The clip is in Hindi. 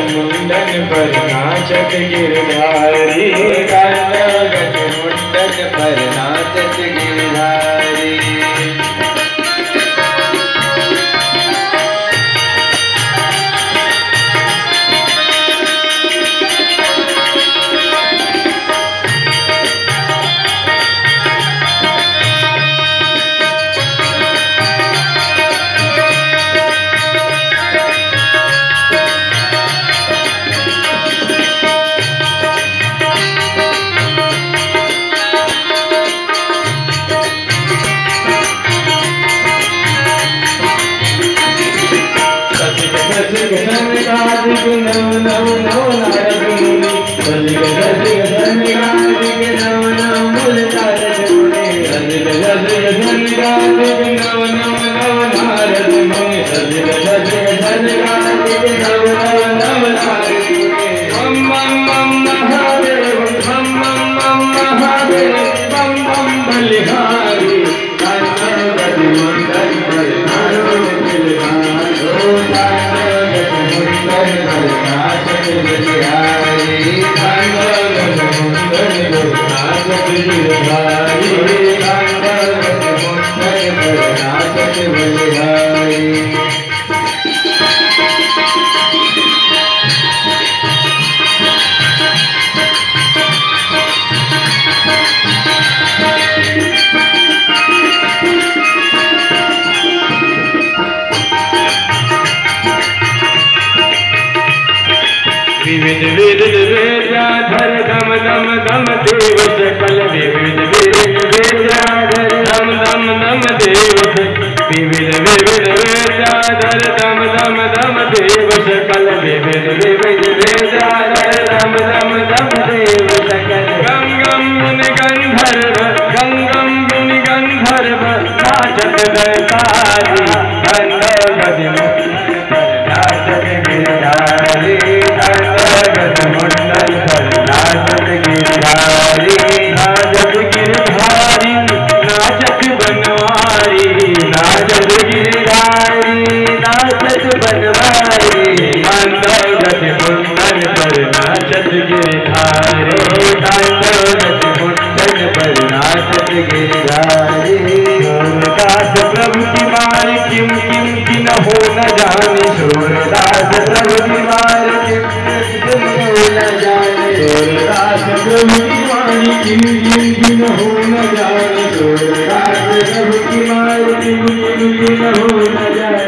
मुंडन पर नाचत गिरधारी गज मुंडन पर नाचत गिरधारी सनकादिक नव विविध विविध वेद्याधर दम दम दम देव सकल विविध विविध वेद्याधर दम दम दम देव विविध विविध वेद्याधर दम दम दम देव सकल विविध विविध वेद्याधर दम दम दम देव सकल गम गम मुनि गंधर्व, गंगम मुनि गंधर्व नाचत गंधर्व मुंडल पर नाचत गिरधारी सूरदास प्रभु की मार किम किम की हो न जाने सूरदास प्रभु की मार किम किम हो न जाने सूरदास प्रभु की मार किम किम की हो न जाने सूरदास प्रभु की मार किम किम की हो न जाने